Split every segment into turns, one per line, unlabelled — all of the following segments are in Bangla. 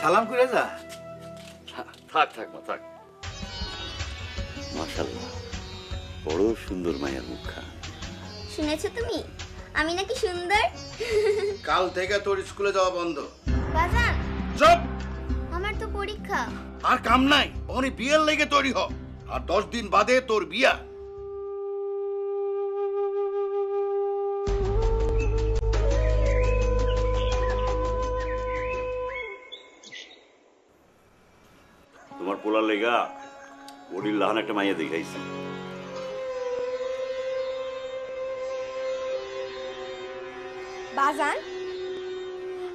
সালাম করে যা।
থাক থাক মা থাক। মাশাল্লাহ বড় সুন্দর মায়ের মুখা
শুনেছো তুমি? আমি নাকি সুন্দর?
কাল থেকে তোর স্কুলে যাওয়া বন্ধ।
বাজান
চুপ!
আমার তো পরীক্ষা।
আর কাম নাই ওখানে বিয়ের লেগে তৈরি হ। আর দশ দিন বাদে তোর বিয়া।
তোমার পোলার লেগা ওডির লাহান একটা মাইয়া দেখাইছি।
বাজান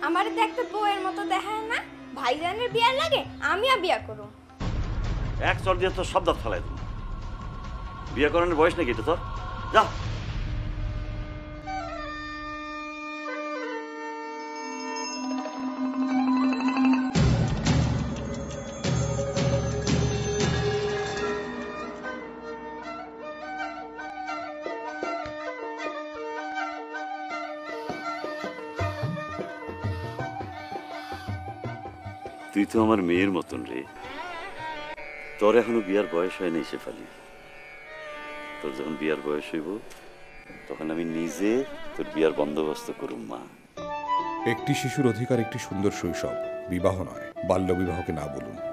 আমার তো একটা বউয়ের মতো দেখায় না। ভাইজানের বিয়া লাগে আমিও বিয়া করুম।
এক চর দিয়ে তোর শব্দ ফেলাই তুমি বিয়ে করানোর বয়স নাকি এটা তোর? যা। তুই তো আমার মেয়ের মতন রে। তোর এখনও বিয়ার বয়স হয়নি শেফালি। তোর যখন বিয়ার বয়স হইব, তখন আমি নিজে তোর বিয়ার বন্দোবস্ত করুম, মা।
একটি শিশুর অধিকার একটি সুন্দর শৈশব। বিবাহ নয় বাল্য বিবাহকে না বলুন।